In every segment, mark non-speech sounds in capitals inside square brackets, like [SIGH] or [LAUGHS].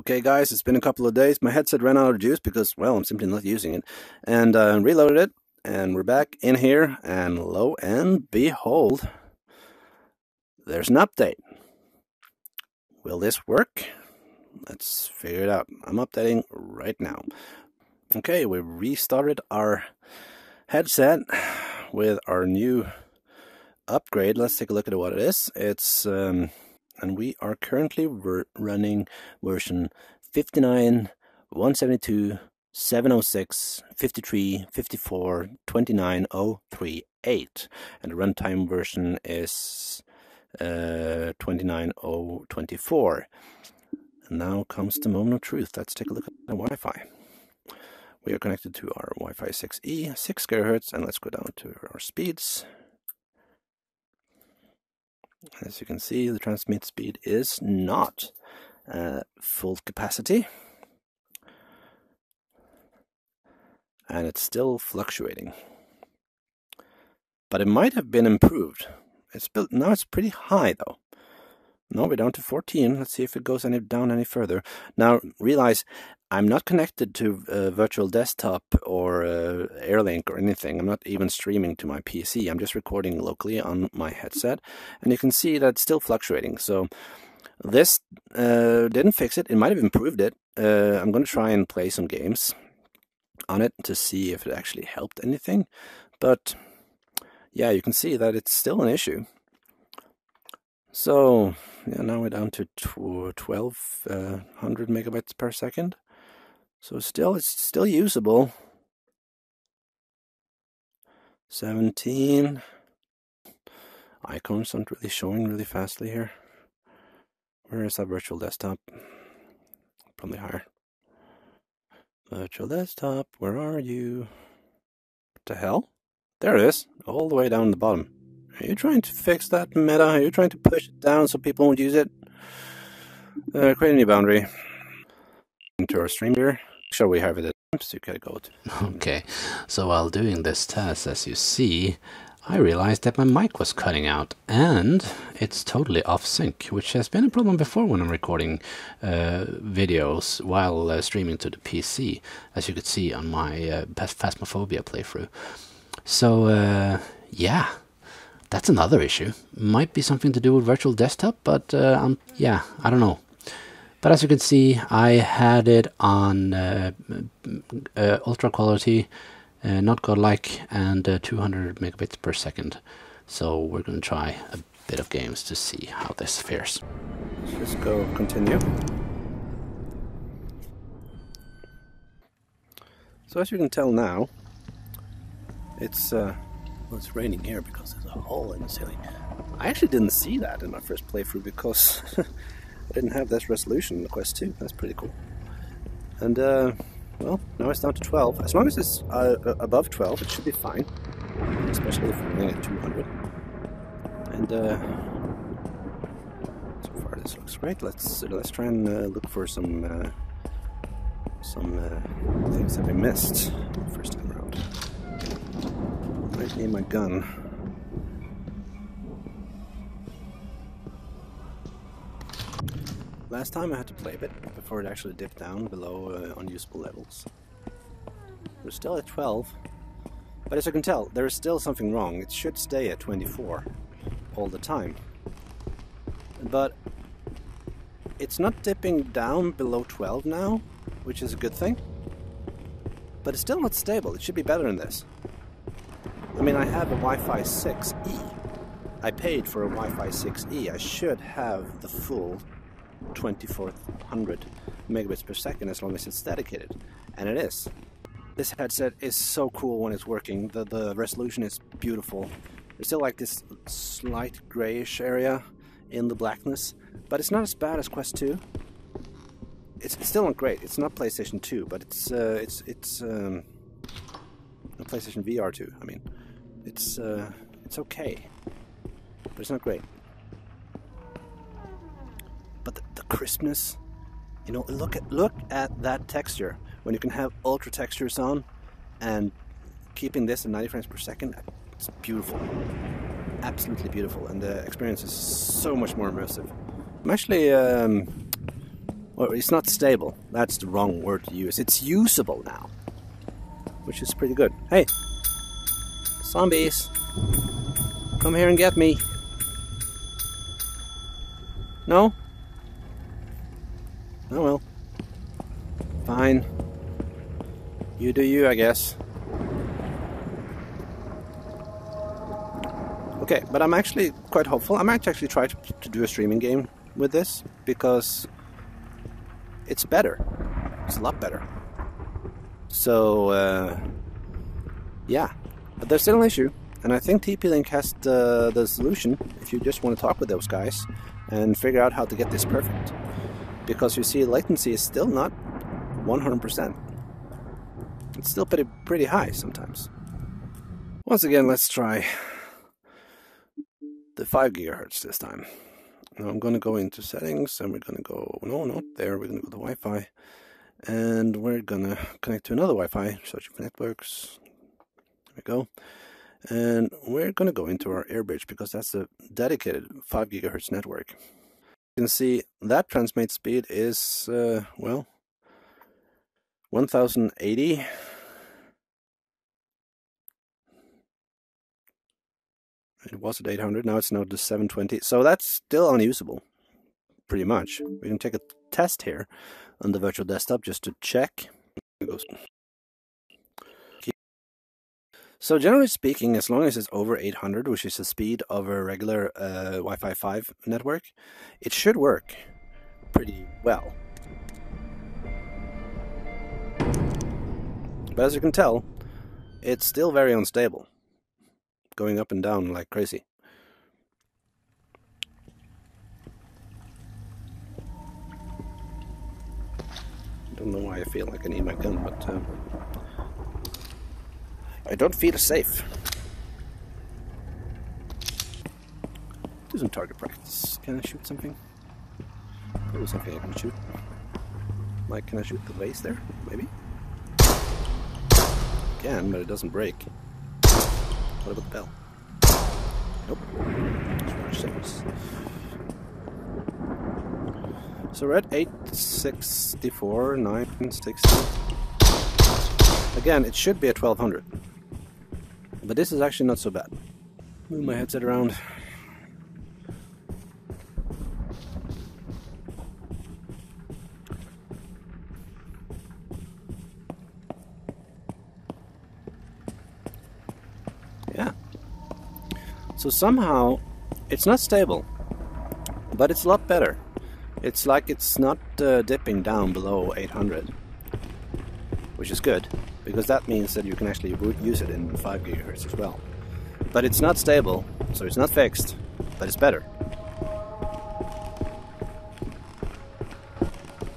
Okay, guys, it's been a couple of days. My headset ran out of juice because, well, I'm simply not using it. And uh, reloaded it, and we're back in here, and lo and behold, there's an update. Will this work? Let's figure it out. I'm updating right now. Okay, we restarted our headset with our new upgrade. Let's take a look at what it is. It's um, and we are currently running version 59, 172, 706, 53, 54, 29038, and the runtime version is uh, 29024. And now comes the moment of truth. Let's take a look at the Wi-Fi. We are connected to our Wi-Fi 6E, 6 GHz, and let's go down to our speeds. As you can see, the transmit speed is not uh, full capacity. And it's still fluctuating. But it might have been improved. It's built, now it's pretty high though. No, we're down to 14. Let's see if it goes any down any further. Now, realize I'm not connected to a virtual desktop or uh, Airlink or anything. I'm not even streaming to my PC. I'm just recording locally on my headset. And you can see that it's still fluctuating. So this uh, didn't fix it. It might have improved it. Uh, I'm going to try and play some games on it to see if it actually helped anything. But yeah, you can see that it's still an issue. So yeah, now we're down to 1200 uh, megabytes per second. So still, it's still usable. 17. Icons aren't really showing really fastly here. Where is that virtual desktop? Probably higher. Virtual desktop, where are you? What the hell? There it is, all the way down the bottom. Are you trying to fix that meta? Are you trying to push it down so people won't use it? Uh, create a new boundary. Into our stream here. Sure, we have you can go to. [LAUGHS] Okay, so while doing this test, as you see, I realized that my mic was cutting out and it's totally off sync, which has been a problem before when I'm recording uh, videos while uh, streaming to the PC, as you could see on my uh, Phasmophobia playthrough. So, uh, yeah, that's another issue. Might be something to do with virtual desktop, but uh, yeah, I don't know. But as you can see, I had it on uh, uh, ultra quality, uh, not godlike, and uh, 200 megabits per second. So we're going to try a bit of games to see how this fares. Let's just go continue. So as you can tell now, it's uh, well, it's raining here because there's a hole in the ceiling. I actually didn't see that in my first playthrough because [LAUGHS] I didn't have this resolution in the Quest 2. That's pretty cool. And, uh, well, now it's down to 12. As long as it's uh, above 12, it should be fine. Especially if we're running at 200. And, uh, so far this looks great. Let's, let's try and uh, look for some, uh, some uh, things that we missed first time around. Might need my gun. Last time I had to play a bit before it actually dipped down below uh, unusable levels. We're still at 12, but as you can tell, there is still something wrong. It should stay at 24 all the time. But it's not dipping down below 12 now, which is a good thing. But it's still not stable. It should be better than this. I mean, I have a Wi-Fi 6E. I paid for a Wi-Fi 6E. I should have the full 2400 megabits per second as long as it's dedicated. And it is. This headset is so cool when it's working. The, the resolution is beautiful. There's still like this slight grayish area in the blackness, but it's not as bad as Quest 2. It's, it's still not great. It's not PlayStation 2, but it's uh, it's it's um, PlayStation VR 2. I mean, it's uh, it's okay, but it's not great but the, the crispness, you know, look at look at that texture when you can have ultra textures on, and keeping this at 90 frames per second, it's beautiful, absolutely beautiful, and the experience is so much more immersive. I'm actually, um, Or it's not stable. That's the wrong word to use. It's usable now. Which is pretty good. Hey! Zombies! Come here and get me! No? Oh well. Fine. You do you, I guess. Okay, but I'm actually quite hopeful. I might actually try to, to do a streaming game with this because it's better. It's a lot better. So, uh, yeah. But there's still an issue, and I think TP-Link has the, the solution if you just want to talk with those guys and figure out how to get this perfect. Because you see, latency is still not 100%. It's still pretty, pretty high sometimes. Once again, let's try the 5 gigahertz this time. Now I'm going to go into settings and we're going to go, no, not there, we're going to go to Wi-Fi and we're going to connect to another Wi-Fi, searching for networks. There we go. And we're going to go into our AirBridge because that's a dedicated 5 gigahertz network. You can see that transmit speed is, uh, well, 1080 It was at 800, now it's now to 720. So that's still unusable, pretty much. We can take a test here on the virtual desktop just to check. So generally speaking, as long as it's over 800, which is the speed of a regular uh, Wi-Fi 5 network, it should work pretty well. But as you can tell, it's still very unstable going up and down like crazy. Don't know why I feel like I need my gun, but uh, I don't feel safe. Do some target practice. Can I shoot something? There's something I can shoot. Like, can I shoot the vase there? Maybe? Can, but it doesn't break. What about the bell? Nope. So we're at 864, 960. Again, it should be at 1200. But this is actually not so bad. Move my headset around. Yeah. So somehow it's not stable, but it's a lot better. It's like it's not uh, dipping down below 800, which is good because that means that you can actually use it in 5 gigahertz as well. But it's not stable, so it's not fixed, but it's better.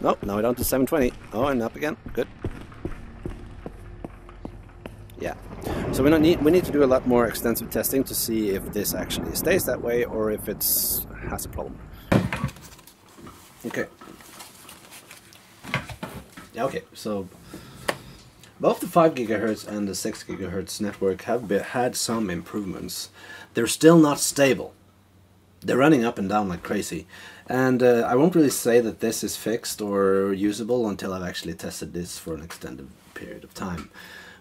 Nope, now we're down to 720. Oh, and up again. Good. Yeah. So we don't need we need to do a lot more extensive testing to see if this actually stays that way or if it's has a problem. Okay. Yeah, okay. So both the 5 gigahertz and the 6 gigahertz network have had some improvements. They're still not stable. They're running up and down like crazy. And uh, I won't really say that this is fixed or usable until I've actually tested this for an extended period of time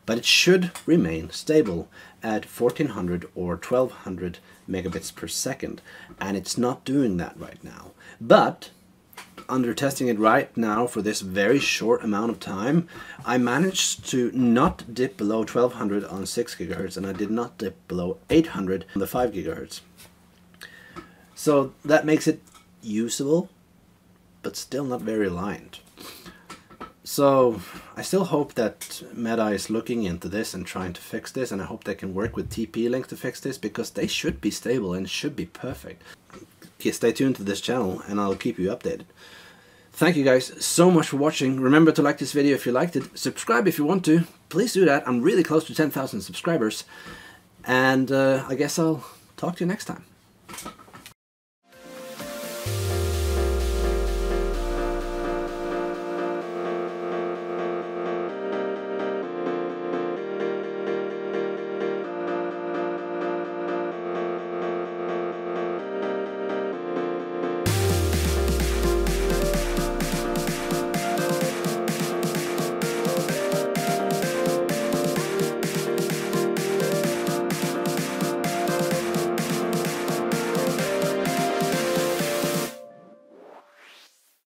but it should remain stable at 1400 or 1200 megabits per second and it's not doing that right now but under testing it right now for this very short amount of time I managed to not dip below 1200 on 6 gigahertz and I did not dip below 800 on the 5 gigahertz so that makes it usable but still not very aligned so I still hope that Meta is looking into this and trying to fix this, and I hope they can work with TP-Link to fix this because they should be stable and should be perfect. Okay, stay tuned to this channel and I'll keep you updated. Thank you guys so much for watching. Remember to like this video if you liked it. Subscribe if you want to. Please do that. I'm really close to 10,000 subscribers. And uh, I guess I'll talk to you next time.